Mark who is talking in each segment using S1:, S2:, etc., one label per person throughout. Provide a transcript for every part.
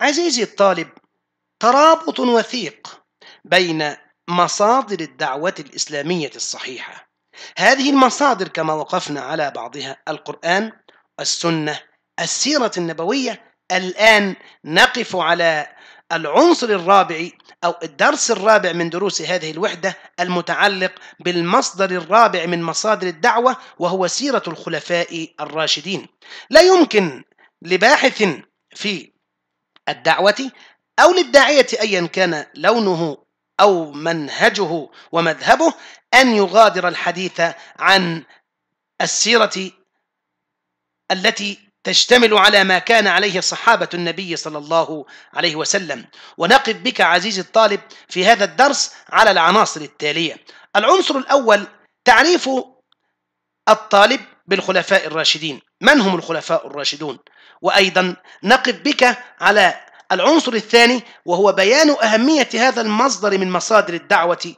S1: عزيزي الطالب ترابط وثيق بين مصادر الدعوة الإسلامية الصحيحة. هذه المصادر كما وقفنا على بعضها القرآن السنة السيرة النبوية الآن نقف على العنصر الرابع أو الدرس الرابع من دروس هذه الوحدة المتعلق بالمصدر الرابع من مصادر الدعوة وهو سيرة الخلفاء الراشدين. لا يمكن لباحث في الدعوة أو للداعية أيا كان لونه أو منهجه ومذهبه أن يغادر الحديث عن السيرة التي تشتمل على ما كان عليه صحابة النبي صلى الله عليه وسلم. ونقف بك عزيزي الطالب في هذا الدرس على العناصر التالية. العنصر الأول تعريف الطالب بالخلفاء الراشدين. من هم الخلفاء الراشدون؟ وأيضا نقف بك على العنصر الثاني وهو بيان أهمية هذا المصدر من مصادر الدعوة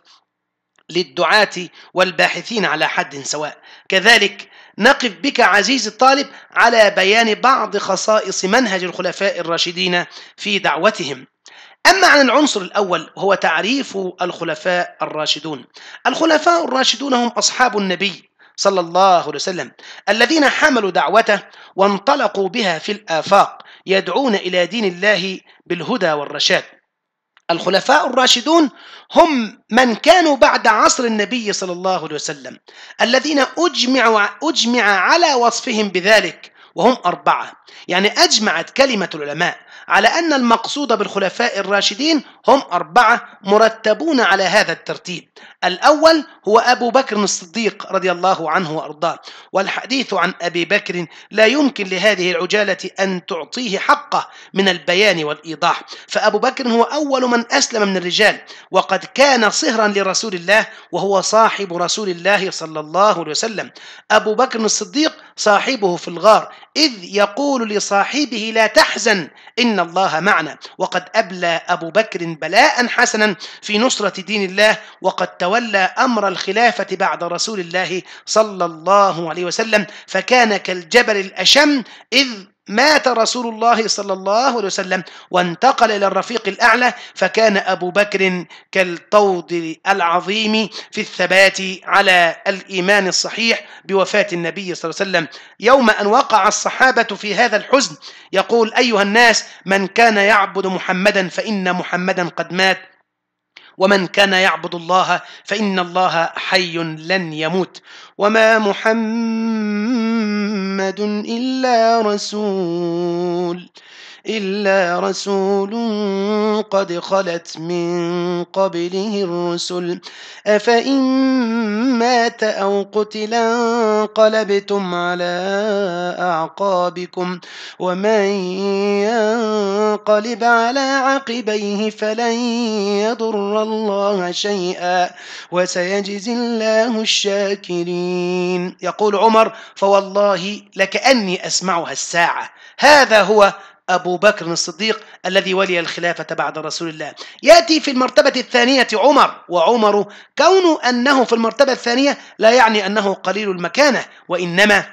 S1: للدعاة والباحثين على حد سواء. كذلك نقف بك عزيزي الطالب على بيان بعض خصائص منهج الخلفاء الراشدين في دعوتهم. أما عن العنصر الأول هو تعريف الخلفاء الراشدون. الخلفاء الراشدون هم أصحاب النبي صلى الله عليه وسلم الذين حملوا دعوته وانطلقوا بها في الآفاق. يدعون إلى دين الله بالهدى والرشاد. الخلفاء الراشدون هم من كانوا بعد عصر النبي صلى الله عليه وسلم الذين أجمع, أجمع على وصفهم بذلك وهم أربعة. يعني أجمعت كلمة العلماء على أن المقصود بالخلفاء الراشدين هم أربعة مرتبون على هذا الترتيب. الأول هو أبو بكر الصديق رضي الله عنه وأرضاه. والحديث عن أبي بكر لا يمكن لهذه العجالة أن تعطيه حقه من البيان والإيضاح. فأبو بكر هو أول من أسلم من الرجال وقد كان صهرا لرسول الله وهو صاحب رسول الله صلى الله عليه وسلم. أبو بكر الصديق صاحبه في الغار إذ يقول لصاحبه لا تحزن إن الله معنا. وقد أبلى أبو بكر بلاء حسنا في نصرة دين الله وقد تولى أمر الخلافة بعد رسول الله صلى الله عليه وسلم فكان كالجبل الأشم إذ مات رسول الله صلى الله عليه وسلم وانتقل إلى الرفيق الأعلى فكان أبو بكر كالطود العظيم في الثبات على الإيمان الصحيح بوفاة النبي صلى الله عليه وسلم. يوم أن وقع الصحابة في هذا الحزن يقول أيها الناس من كان يعبد محمدا فإن محمدا قد مات. ومن كان يعبد الله فإن الله حي لن يموت وما محمد إلا رسول إلا رسول قد خلت من قبله الرسل. أفإن مات أو قتل انقلبتم على أعقابكم ومن ينقلب على عقبيه فلن يضر الله شيئا وسيجزي الله الشاكرين. يقول عمر فوالله لكأني أسمعها الساعة. هذا هو أبو بكر الصديق الذي ولي الخلافة بعد رسول الله. يأتي في المرتبة الثانية عمر وعمر كون أنه في المرتبة الثانية لا يعني أنه قليل المكانة وإنما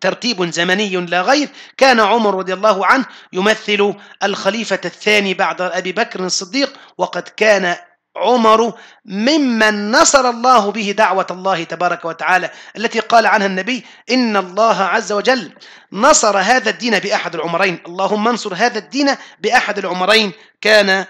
S1: ترتيب زمني لا غير. كان عمر رضي الله عنه يمثل الخليفة الثاني بعد أبي بكر الصديق وقد كان عمر ممن نصر الله به دعوة الله تبارك وتعالى التي قال عنها النبي إن الله عز وجل نصر هذا الدين بأحد العمرين. اللهم انصر هذا الدين بأحد العمرين كان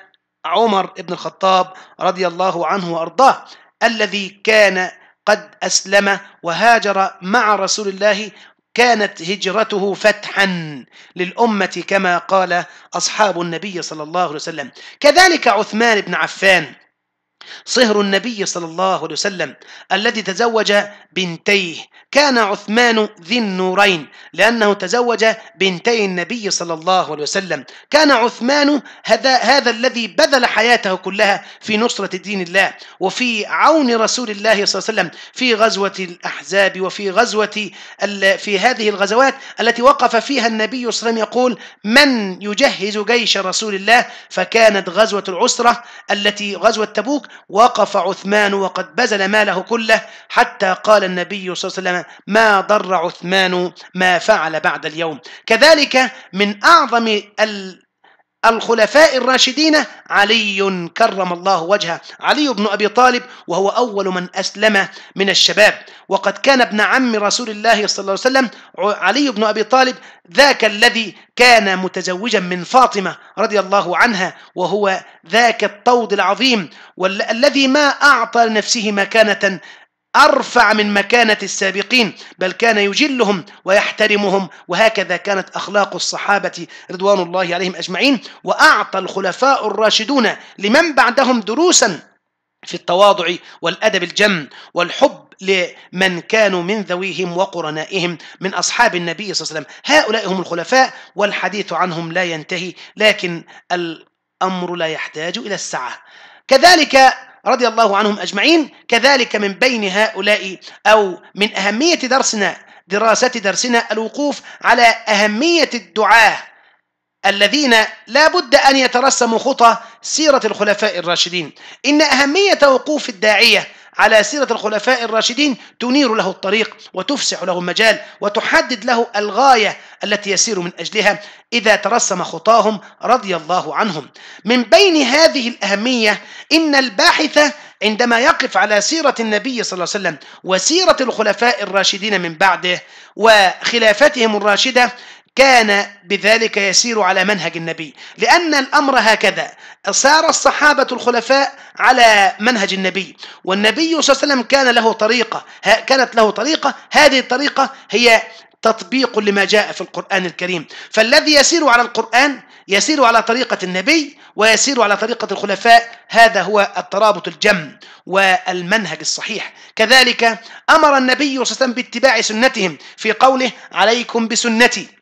S1: عمر بن الخطاب رضي الله عنه وأرضاه الذي كان قد أسلم وهاجر مع رسول الله كانت هجرته فتحا للأمة كما قال أصحاب النبي صلى الله عليه وسلم. كذلك عثمان بن عفان صهر النبي صلى الله عليه وسلم الذي تزوج بنتيه. كان عثمان ذي النورين لأنه تزوج بنتي النبي صلى الله عليه وسلم. كان عثمان هذا, هذا الذي بذل حياته كلها في نصرة دين الله وفي عون رسول الله صلى الله عليه وسلم في غزوة الأحزاب وفي غزوة في هذه الغزوات التي وقف فيها النبي صلى الله عليه وسلم يقول من يجهز جيش رسول الله؟ فكانت غزوة العسرة التي غزوة تبوك وقف عثمان وقد بذل ماله كله حتى قال النبي صلى الله عليه وسلم ما ضر عثمان ما فعل بعد اليوم. كذلك من أعظم الخلفاء الراشدين علي كرم الله وجهه. علي بن أبي طالب وهو أول من أسلم من الشباب. وقد كان ابن عم رسول الله صلى الله عليه وسلم علي بن أبي طالب ذاك الذي كان متزوجا من فاطمة رضي الله عنها وهو ذاك الطود العظيم والذي ما أعطى لنفسه مكانة أرفع من مكانة السابقين بل كان يجلهم ويحترمهم. وهكذا كانت أخلاق الصحابة رضوان الله عليهم أجمعين. وأعطى الخلفاء الراشدون لمن بعدهم دروسا في التواضع والأدب الجم والحب لمن كانوا من ذويهم وقرنائهم من أصحاب النبي صلى الله عليه وسلم. هؤلاء هم الخلفاء والحديث عنهم لا ينتهي لكن الأمر لا يحتاج إلى السعة. كذلك رضي الله عنهم أجمعين كذلك من بين هؤلاء أو من أهمية درسنا دراسة درسنا الوقوف على أهمية الدعاة الذين لا بد أن يترسموا خطى سيرة الخلفاء الراشدين. إن أهمية وقوف الداعية على سيرة الخلفاء الراشدين تنير له الطريق وتفسح له المجال وتحدد له الغاية التي يسير من أجلها إذا ترسم خطاهم رضي الله عنهم. من بين هذه الأهمية إن الباحث عندما يقف على سيرة النبي صلى الله عليه وسلم وسيرة الخلفاء الراشدين من بعده وخلافتهم الراشدة كان بذلك يسير على منهج النبي. لأن الأمر هكذا سار الصحابة الخلفاء على منهج النبي. والنبي صلى الله عليه وسلم كان له طريقة كانت له طريقة. هذه الطريقة هي تطبيق لما جاء في القرآن الكريم. فالذي يسير على القرآن يسير على طريقة النبي ويسير على طريقة الخلفاء. هذا هو الترابط الجم والمنهج الصحيح. كذلك أمر النبي صلى الله عليه وسلم باتباع سنتهم في قوله عليكم بسنتي.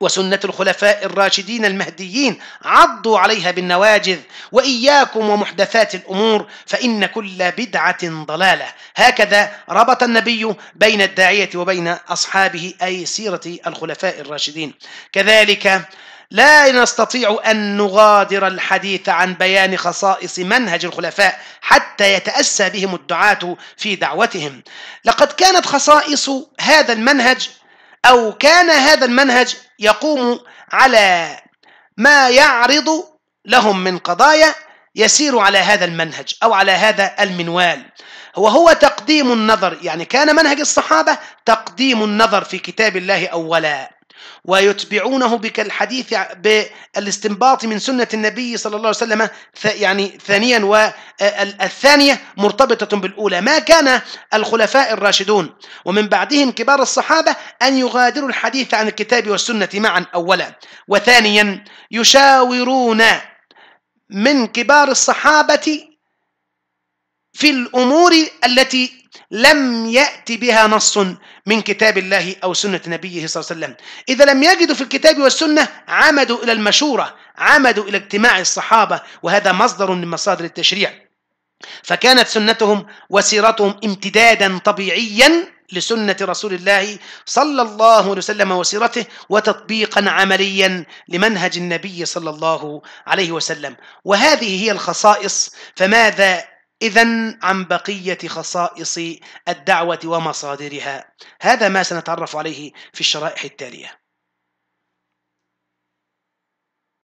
S1: وسنة الخلفاء الراشدين المهديين عضوا عليها بالنواجذ وإياكم ومحدثات الأمور فإن كل بدعة ضلالة. هكذا ربط النبي بين الداعية وبين أصحابه أي سيرة الخلفاء الراشدين. كذلك لا نستطيع أن نغادر الحديث عن بيان خصائص منهج الخلفاء حتى يتأسى بهم الدعاة في دعوتهم. لقد كانت خصائص هذا المنهج أو كان هذا المنهج يقوم على ما يعرض لهم من قضايا يسير على هذا المنهج أو على هذا المنوال. وهو تقديم النظر يعني كان منهج الصحابة تقديم النظر في كتاب الله أولا. ويتبعونه بك الحديث بالاستنباط من سنة النبي صلى الله عليه وسلم يعني ثانيا والثانية مرتبطة بالأولى. ما كان الخلفاء الراشدون ومن بعدهم كبار الصحابة أن يغادروا الحديث عن الكتاب والسنة معا أولا. وثانيا يشاورون من كبار الصحابة في الأمور التي لم يأتي بها نص من كتاب الله أو سنة نبيه صلى الله عليه وسلم. إذا لم يجدوا في الكتاب والسنة عمدوا إلى المشورة عمدوا إلى اجتماع الصحابة وهذا مصدر من مصادر التشريع. فكانت سنتهم وسيرتهم امتدادا طبيعيا لسنة رسول الله صلى الله عليه وسلم وسيرته وتطبيقا عمليا لمنهج النبي صلى الله عليه وسلم. وهذه هي الخصائص فماذا إذا عن بقية خصائص الدعوة ومصادرها. هذا ما سنتعرف عليه في الشرائح التالية.